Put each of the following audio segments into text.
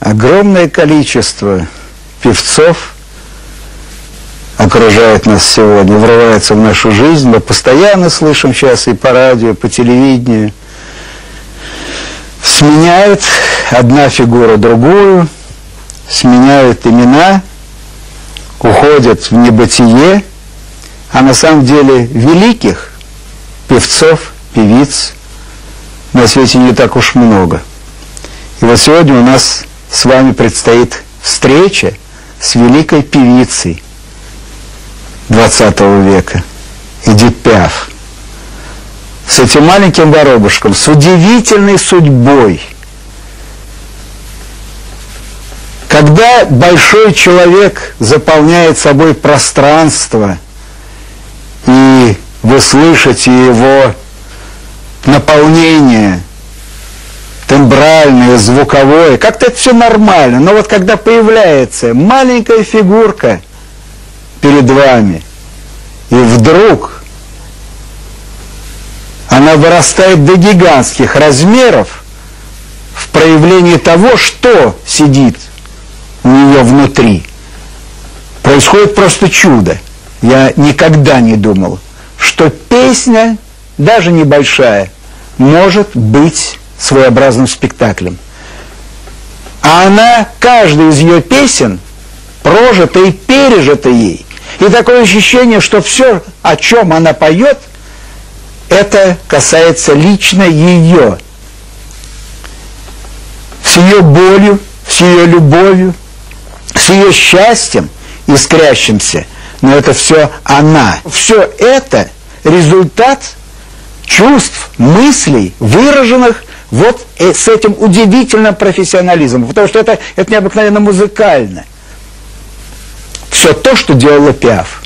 огромное количество певцов окружает нас сегодня, врывается в нашу жизнь. Мы постоянно слышим сейчас и по радио, и по телевидению. Сменяет одна фигура другую, сменяют имена, уходят в небытие, а на самом деле великих певцов, певиц на свете не так уж много. И вот сегодня у нас с вами предстоит встреча с великой певицей 20 века, Эдит Пиаф. С этим маленьким воробушком, с удивительной судьбой. Когда большой человек заполняет собой пространство, и вы слышите его наполнение – тембральное, звуковое, как-то это все нормально. Но вот когда появляется маленькая фигурка перед вами, и вдруг она вырастает до гигантских размеров в проявлении того, что сидит у нее внутри. Происходит просто чудо. Я никогда не думал, что песня, даже небольшая, может быть своеобразным спектаклем. А она, каждая из ее песен прожита и пережита ей. И такое ощущение, что все, о чем она поет, это касается лично ее. С ее болью, с ее любовью, с ее счастьем, искрящимся. Но это все она. Все это результат чувств, мыслей, выраженных вот с этим удивительным профессионализмом, потому что это, это необыкновенно музыкально. Все то, что делала Пиаф.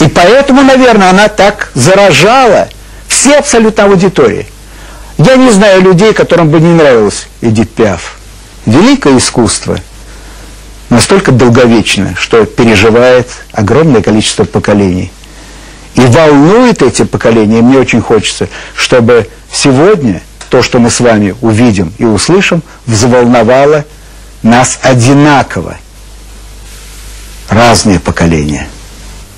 И поэтому, наверное, она так заражала все абсолютно аудитории. Я не знаю людей, которым бы не нравилось Эдит Пиаф. Великое искусство настолько долговечное, что переживает огромное количество поколений. И волнует эти поколения, мне очень хочется, чтобы сегодня то, что мы с вами увидим и услышим, взволновало нас одинаково. Разные поколения –